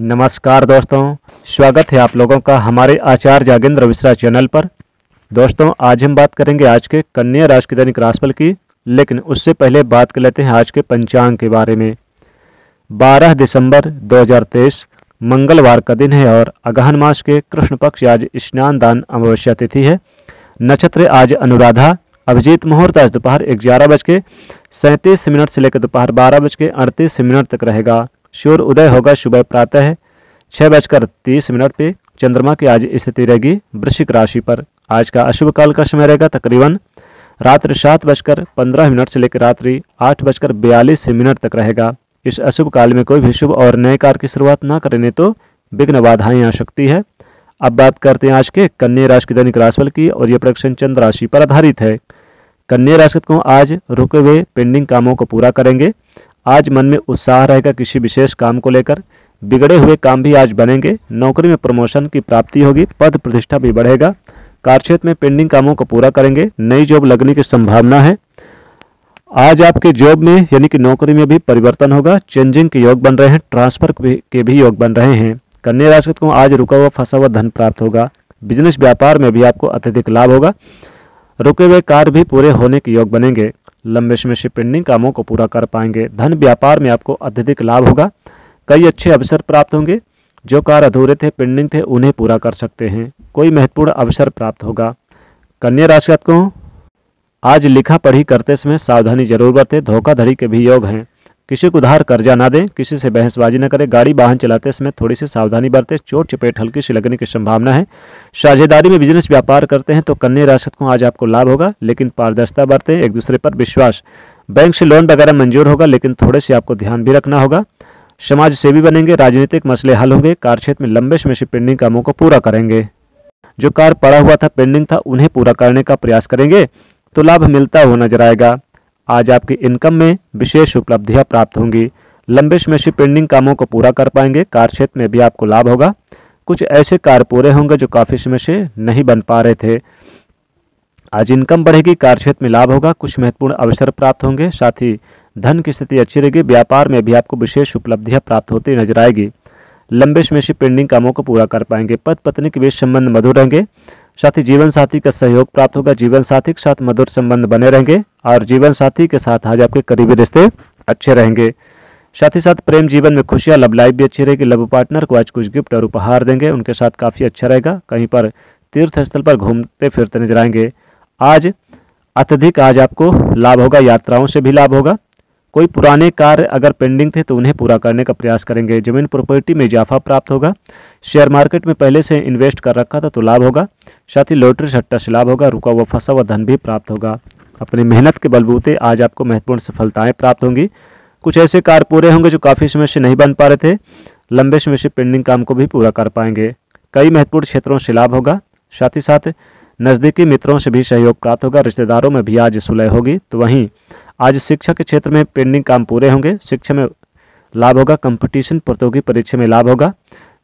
नमस्कार दोस्तों, स्वागत है आप लोगों का हमारे आचार्य जागेंद्र मिश्रा चैनल पर। दोस्तों, आज हम बात करेंगे आज के कन्या राशि के दैनिक राशिफल की, लेकिन उससे पहले बात कर लेते हैं आज के पंचांग के बारे में। 12 दिसंबर 2023 मंगलवार का दिन है और अगहन मास के कृष्ण पक्ष आज स्नान दान अमावस्या तिथि है। नक्षत्र आज अनुराधा, अभिजीत मुहूर्त आज दोपहर ग्यारह बज के सैंतीस मिनट से लेकर दोपहर बारह बज के अड़तीस मिनट तक रहेगा। सूर्य उदय होगा, सुबह प्रातः छः बजकर तीस मिनट पे चंद्रमा की आज स्थिति रहेगी, वृश्चिक राशि पर। आज का अशुभ काल का समय रहेगा तकरीबन रात्रि सात बजकर पंद्रह मिनट से लेकर रात्रि आठ बजकर बयालीस मिनट तक रहेगा। इस अशुभ काल में कोई भी शुभ और नए कार्य की शुरुआत न करें तो विघ्न बाधाएँ आ सकती है। अब बात करते हैं आज के कन्या राशि की दैनिक राशिफल की और यह प्रदर्शन चंद्र राशि पर आधारित है। कन्या राशि को आज रुके हुए पेंडिंग कामों को पूरा करेंगे। आज मन में उत्साह रहेगा किसी विशेष काम को लेकर। बिगड़े हुए काम भी आज बनेंगे। नौकरी में प्रमोशन की प्राप्ति होगी। पद प्रतिष्ठा भी बढ़ेगा। कार्यक्षेत्र में पेंडिंग कामों को पूरा करेंगे। नई जॉब लगने की संभावना है। आज आपके जॉब में, यानी कि नौकरी में भी परिवर्तन होगा। चेंजिंग के योग बन रहे हैं। ट्रांसफ़र के भी योग बन रहे हैं। कन्या राशि को आज रुका हुआ फंसा हुआ धन प्राप्त होगा। बिज़नेस व्यापार में भी आपको अत्यधिक लाभ होगा। रुके हुए कार्य भी पूरे होने के योग बनेंगे। लंबे समय से पेंडिंग कामों को पूरा कर पाएँगे। धन व्यापार में आपको अत्यधिक लाभ होगा। कई अच्छे अवसर प्राप्त होंगे। जो कार्य अधूरे थे, पेंडिंग थे, उन्हें पूरा कर सकते हैं। कोई महत्वपूर्ण अवसर प्राप्त होगा। कन्या राशि को आज लिखा पढ़ी करते समय सावधानी ज़रूर है धोखाधड़ी के भी योग हैं। किसी को उधार कर्जा ना दें, किसी से बहसबाजी न करें, गाड़ी वाहन चलाते समय थोड़ी सी सावधानी बरतें, चोट चपेट हल्की सी लगने की संभावना है। साझेदारी में बिज़नेस व्यापार करते हैं तो कन्या राशि को आज आपको लाभ होगा, लेकिन पारदर्शिता बरतें, एक दूसरे पर विश्वास। बैंक से लोन वगैरह मंजूर होगा, लेकिन थोड़े से आपको ध्यान भी रखना होगा। समाज सेवी बनेंगे, राजनीतिक मसले हल होंगे कार्यक्षेत्र में लंबे समय से पेंडिंग कामों को पूरा करेंगे। जो कार्य पड़ा हुआ था पेंडिंग था, उन्हें पूरा करने का प्रयास करेंगे तो लाभ मिलता हुआ नज़र आएगा। आज आपकी इनकम में विशेष उपलब्धियाँ प्राप्त होंगी। लंबे समय से पेंडिंग कामों को पूरा कर पाएँगे। कार्य क्षेत्र में भी आपको लाभ होगा। कुछ ऐसे कार्य पूरे होंगे जो काफ़ी समय से नहीं बन पा रहे थे। आज इनकम बढ़ेगी कार्य क्षेत्र में लाभ होगा, कुछ महत्वपूर्ण अवसर प्राप्त होंगे। साथ ही धन की स्थिति अच्छी रहेगी, व्यापार में भी आपको विशेष उपलब्धियाँ प्राप्त होती नज़र आएगी। लंबे समय से पेंडिंग कामों को पूरा कर पाएँगे। पद पत्नी के बीच संबंध मधुर रहेंगे। साथ ही जीवन साथी का सहयोग प्राप्त होगा। जीवन साथी के साथ मधुर संबंध बने रहेंगे और जीवन साथी के साथ आज आपके करीबी रिश्ते अच्छे रहेंगे। साथ ही साथ प्रेम जीवन में खुशियाँ लव लाइफ भी अच्छी रहेगी। लव पार्टनर को आज कुछ गिफ्ट और उपहार देंगे। उनके साथ काफ़ी अच्छा रहेगा। कहीं पर तीर्थ स्थल पर घूमते फिरते नज़र आएँगे। आज अत्यधिक आज आपको लाभ होगा, यात्राओं से भी लाभ होगा। कोई पुराने कार्य अगर पेंडिंग थे तो उन्हें पूरा करने का प्रयास करेंगे। ज़मीन प्रॉपर्टी में इजाफा प्राप्त होगा। शेयर मार्केट में पहले से इन्वेस्ट कर रखा था तो लाभ होगा। साथ ही लॉटरी सट्टा से लाभ होगा, रुका हुआ फंसा हुआ धन भी प्राप्त होगा। अपनी मेहनत के बलबूते आज आपको महत्वपूर्ण सफलताएँ प्राप्त होंगी। कुछ ऐसे कार्य पूरे होंगे जो काफ़ी समय से नहीं बन पा रहे थे। लंबे समय से पेंडिंग काम को भी पूरा कर पाएँगे। कई महत्वपूर्ण क्षेत्रों से लाभ होगा। साथ ही साथ नज़दीकी मित्रों से भी सहयोग प्राप्त होगा। रिश्तेदारों में भी आज सुलह होगी। तो वहीं आज शिक्षा के क्षेत्र में पेंडिंग काम पूरे होंगे। शिक्षा में लाभ होगा। कंपटीशन प्रतियोगी परीक्षा में लाभ होगा।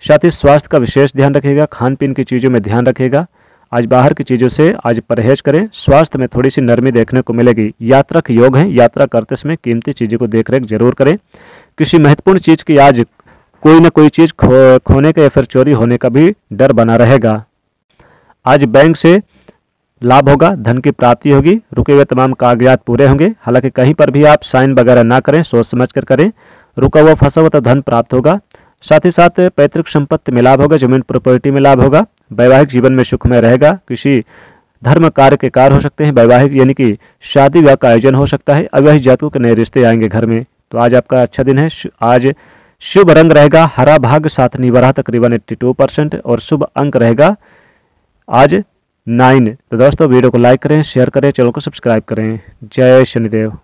साथ ही स्वास्थ्य का विशेष ध्यान रखेगा खान पीन की चीज़ों में ध्यान रखेगा आज बाहर की चीज़ों से आज परहेज करें। स्वास्थ्य में थोड़ी सी नरमी देखने को मिलेगी। यात्रा के योग हैं। यात्रा करते समय कीमती चीज़ों को देख रेख ज़रूर करें। किसी महत्वपूर्ण चीज़ की आज कोई ना कोई चीज़ खो, खोने का या फिर चोरी होने का भी डर बना रहेगा। आज बैंक से लाभ होगा, धन की प्राप्ति होगी, रुके हुए तमाम कागजात पूरे होंगे। हालाँकि कहीं पर भी आप साइन वगैरह ना करें, सोच समझ कर करें। रुका हुआ फंसा हुआ तो धन प्राप्त होगा। साथ ही साथ पैतृक संपत्ति में लाभ होगा, ज़मीन प्रॉपर्टी में लाभ होगा। वैवाहिक जीवन में सुखमय रहेगा। किसी धर्म कार्य के कार्य हो सकते हैं। वैवाहिक यानी कि शादी विवाह का आयोजन हो सकता है। अविवाहित जातकों के नए रिश्ते आएँगे घर में। तो आज आपका अच्छा दिन है। आज शुभ रंग रहेगा। हरा भाग, साथ निवरा तकरीबन एट्टी टू परसेंट और शुभ अंक रहेगा। आज नाइन। तो दोस्तों, वीडियो को लाइक करें, शेयर करें, चैनल को सब्सक्राइब करें। जय शनिदेव।